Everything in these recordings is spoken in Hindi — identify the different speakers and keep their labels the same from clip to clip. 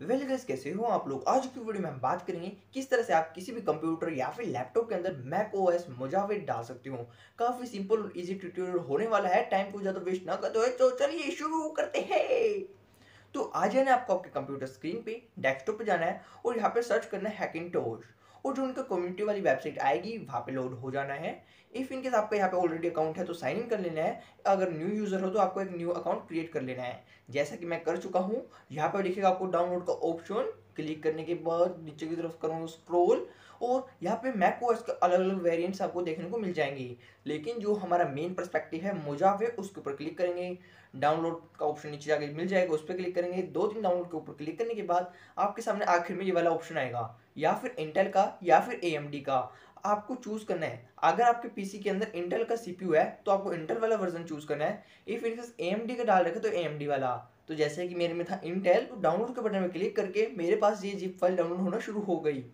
Speaker 1: वेल गाइस कैसे हो आप लोग? आज की वीडियो में हम बात करेंगे किस तरह से आप किसी भी कंप्यूटर या फिर लैपटॉप के अंदर मैक एस मोजावेट डाल सकते हो। काफ़ी सिंपल और इजी ट्यूटोरियल होने वाला है टाइम को ज़्यादा वेस्ट ना करते हुए तो चलिए शुरू करते हैं। तो आ जाना आपको आपके कंप्यूटर स्क्रीन पे डेस्कटॉप पे जाना है और यहाँ पे सर्च करना है हैकिंटोश और जो उनका कम्युनिटी वाली वेबसाइट आएगी, वहाँ पे लोड हो जाना है। इफ़ इनकेस आपका यहाँ पे ऑलरेडी अकाउंट है तो साइन इन कर लेना है। अगर न्यू यूज़र हो तो आपको एक न्यू अकाउंट क्रिएट कर लेना है। जैसा कि मैं कर चुका हूँ, यहाँ पर देखिएगा आपको डाउनलोड का ऑप्शन क्लिक करने के बाद नीचे की तरफ़ करूँगा स्क्रोल, और यहाँ पे मैक ओएस के अलग अलग वेरिएंट्स आपको देखने को मिल जाएँगे। लेकिन जो हमारा मेन परस्पेक्टिव है मोजावे उसके ऊपर क्लिक करेंगे। डाउनलोड का ऑप्शन नीचे जाके मिल जाएगा, उस पर क्लिक करेंगे। दो तीन डाउनलोड के ऊपर क्लिक करने के बाद आपके सामने आखिर में ये वाला ऑप्शन आएगा, या फिर इंटेल का, या फिर ए का। आपको चूज़ करना है। अगर आपके पीसी के अंदर इंटेल का सीपीयू है तो आपको इंटेल वाला वर्जन चूज़ करना है। इफ़ इनकेस एएमडी का डाल रखे तो एएमडी वाला। तो जैसे कि मेरे में था इंटेल तो डाउनलोड के बटन में क्लिक करके मेरे पास ये जिप फ़ाइल डाउनलोड होना शुरू हो गई।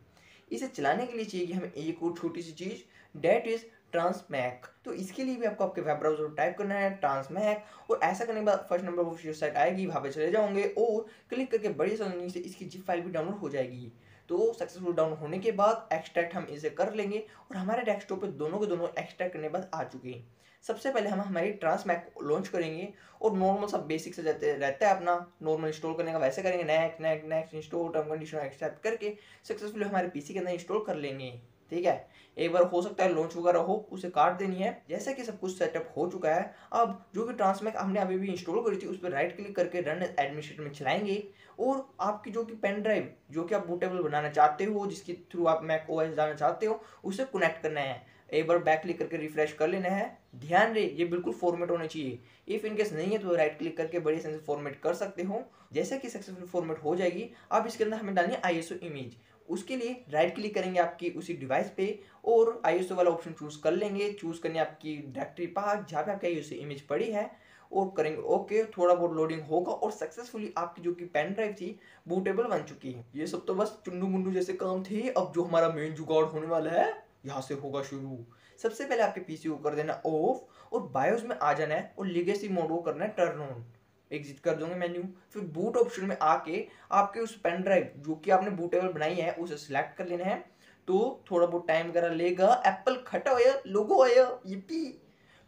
Speaker 1: इसे चलाने के लिए चाहिए कि हमें एक और छोटी सी चीज़ डेट इज़ ट्रांसमैक तो इसके लिए भी आपको आपके वेब ब्राउज़र टाइप करना है ट्रांसमैक और ऐसा करने के बाद फ़र्स्ट नंबर ऑफ़ साइट आएगी, वहाँ पर चले जाओगे, और क्लिक करके बड़ी आसानी से इसकी जिप फ़ाइल भी डाउनलोड हो जाएगी। तो सक्सेसफुल डाउन होने के बाद एक्सट्रैक्ट हम इसे कर लेंगे और हमारे डेस्कटॉप पे दोनों के दोनों एक्सट्रैक्ट करने के बाद आ चुके हैं। सबसे पहले हम हमारी ट्रांसमैक लॉन्च करेंगे और नॉर्मल सब बेसिक से जाते रहता है अपना। नॉर्मल इंस्टॉल करने का वैसे करेंगे next next next install term condition extract करके सक्सेसफुली हमारे पीसी के अंदर इंस्टॉल कर लेंगे। ठीक है? एक बार हो सकता है लॉन्च वगैरह हो, उसे काट देनी है। जैसे कि सब कुछ सेटअप हो चुका है। अब जो कि ट्रांसमैक हमने अभी भी इंस्टॉल करी थी, उस पर राइट क्लिक करके रन एडमिनिस्ट्रेटर में चलाएँगे। और आपकी जो कि पेन ड्राइव जो कि आप बूटेबल बनाना चाहते हो, जिसके थ्रू आप मैक ओ जाना चाहते हो, उसे कनेक्ट करना है। एक बार बैक क्लिक करके रिफ्रेश कर लेना है। ध्यान रहे ये बिल्कुल फॉर्मेट होना चाहिए। इफ़ इनकेस नहीं है तो राइट क्लिक करके बड़ी से फॉर्मेट कर सकते हो। जैसे कि सक्सेसफुल फॉर्मेट हो जाएगी, अब इसके अंदर हमें डालनी है आई इमेज उसके लिए राइट क्लिक करेंगे आपकी उसी डिवाइस पे और आई वाला ऑप्शन चूज़ कर लेंगे। चूज़ करनी आपकी डायरेक्टरी पाथ जहाँ पे आपकी आई इमेज पड़ी है, और करेंगे ओके थोड़ा बहुत लोडिंग होगा और सक्सेसफुली आपकी जो कि पेन ड्राइव थी बूटेबल बन चुकी है। ये सब तो बस चुन्नू मुंडू जैसे काम थे। अब जो हमारा मेन जुगाड़ होने वाला है, यहाँ से होगा शुरू। सबसे पहले आपके पीसी को कर देना ऑफ़ और बायोस में आ जाना है और लिगेसी मोड को करना है टर्न ऑन एग्जिट कर दोगे मेन्यू फिर बूट ऑप्शन में आके आपके उस पेन ड्राइव जो कि आपने बूटेबल बनाई है, उसे सिलेक्ट कर लेना है। तो थोड़ा बहुत टाइम वगैरह लेगा। एप्पल खटा आया लोगो आया ये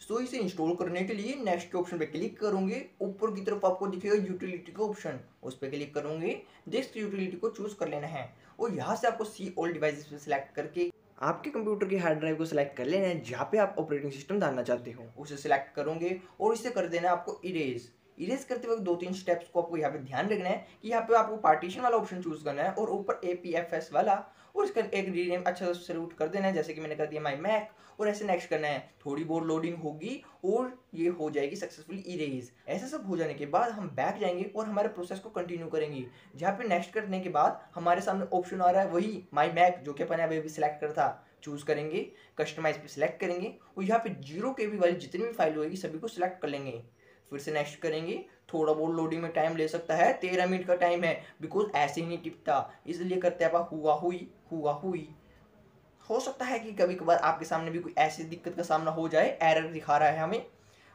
Speaker 1: सो इसे इंस्टॉल करने के लिए नेक्स्ट के ऑप्शन पे क्लिक करूँगे। ऊपर की तरफ़ आपको दिखेगा यूटिलिटी का ऑप्शन उस पर क्लिक करूँगे। जिस यूटिलिटी को चूज़ कर लेना है। और यहाँ से आपको सी ऑल डिवाइसेस पे सिलेक्ट करके आपके कंप्यूटर की हार्ड ड्राइव को सिलेक्ट कर लेना है, जहाँ पे आप ऑपरेटिंग सिस्टम डालना चाहते हो। उसे सिलेक्ट करोगे और इसे कर देना आपको इरेज इरेज करते वक्त दो तीन स्टेप्स को आपको यहाँ पे ध्यान रखना है कि यहाँ पे आपको पार्टीशन वाला ऑप्शन चूज़ करना है और ऊपर ए पी एफ़ एस वाला और इसका एक रीनेम अच्छा से रूट कर देना है, जैसे कि मैंने कर दिया माई मैक और ऐसे नेक्स्ट करना है। थोड़ी बहुत लोडिंग होगी और ये हो जाएगी सक्सेसफुली इरेज ऐसा सब हो जाने के बाद हम बैक जाएँगे और हमारे प्रोसेस को कंटिन्यू करेंगे। जहाँ पे नेक्स्ट करने के बाद हमारे सामने ऑप्शन आ रहा है वही माई मैक जो कि अपन अभी सिलेक्ट करता चूज़ करेंगे कस्टमाइज पे सिलेक्ट करेंगे और यहाँ पे ज़ीरो के भी वाली जितनी भी फ़ाइल होगी सभी को सिलेक्ट कर लेंगे। फिर से नेक्स्ट करेंगे। थोड़ा बहुत लोडिंग में टाइम ले सकता है। तेरह मिनट का टाइम है। बिकॉज़ ऐसे ही नहीं टिपता इसलिए करते हैं हुआ हुई हुआ हुई। हो सकता है कि कभी कभार आपके सामने भी कोई ऐसी दिक्कत का सामना हो जाए। एरर दिखा रहा है हमें।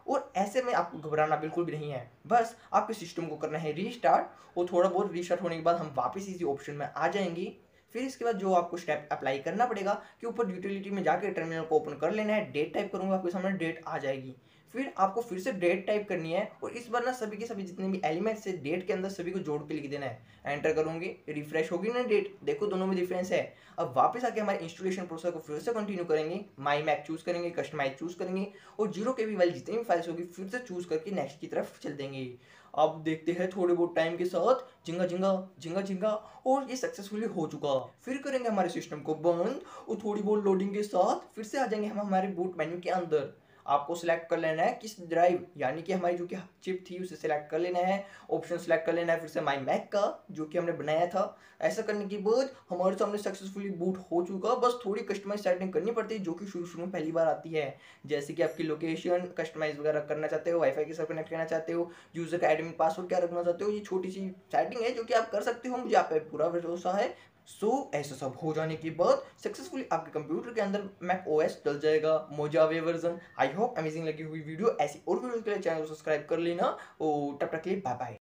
Speaker 1: और ऐसे में आपको घबराना बिल्कुल भी नहीं है। बस आपके सिस्टम को करना है रीस्टार्ट और थोड़ा बहुत रीस्टार्ट होने के बाद हम वापस इसी ऑप्शन में आ जाएँगे। फिर इसके बाद जो आपको स्टेप अप्लाई करना पड़ेगा कि ऊपर यूटिलिटी में जाकर टर्मिनल को ओपन कर लेना है। डेट टाइप करूँगा, आपके सामने डेट आ जाएगी। फिर आपको फिर से डेट टाइप करनी है और इस बार ना सभी के सभी जितने भी एलिमेंट्स है डेट के अंदर सभी को जोड़ के लिख देना है। एंटर करूँगे रिफ्रेश होगी ना डेट देखो दोनों में डिफरेंस है। अब वापस आके हमारे इंस्टॉलेशन प्रोसेस को फिर से कंटिन्यू करेंगे माई मैक चूज़ करेंगे कस्टमाइज चूज़ करेंगे और ज़ीरो के भी वाली जितनी भी फाइल्स होगी, फिर से चूज़ करके नेक्स्ट की तरफ़ चल देंगे। अब देखते हैं थोड़े बहुत टाइम के साथ जिंगा जिंगा जिंगा जिंगा और ये सक्सेसफुली हो चुका। फिर करेंगे हमारे सिस्टम को बंद और थोड़ी बहुत लोडिंग के साथ फिर से आ जाएँगे हम हमारे बूट मेन्यू के अंदर। आपको सिलेक्ट कर लेना है, किस ड्राइव यानी कि हमारी जो कि चिप थी, उसे सिलेक्ट कर लेना है ऑप्शन सिलेक्ट कर लेना है, फिर से माई मैक का, जो कि हमने बनाया था। ऐसा करने के बाद, हमारे सामने सक्सेसफुली बूट हो चुका, बस थोड़ी कस्टमाइज सेटिंग करनी पड़ती है जो कि शुरू शुरू में पहली बार आती है। जैसे कि आपकी लोकेशन कस्टमाइज वगैरह करना चाहते हो वाईफाई के साथ कनेक्ट करना चाहते हो यूज़र का एडमिन पासवर्ड क्या रखना चाहते हो, ये छोटी सी सेटिंग है, जो कि आप कर सकते हो, मुझे आप पूरा भरोसा है। सो so, ऐसा सब हो जाने के बाद सक्सेसफुली आपके कंप्यूटर के अंदर मैक ओएस डल जाएगा मोजावे वर्जन आई होप अमेजिंग लगी हुई वीडियो ऐसी और वीडियो के लिए चैनल को सब्सक्राइब कर लेना और तब तक के लिए बाय बाय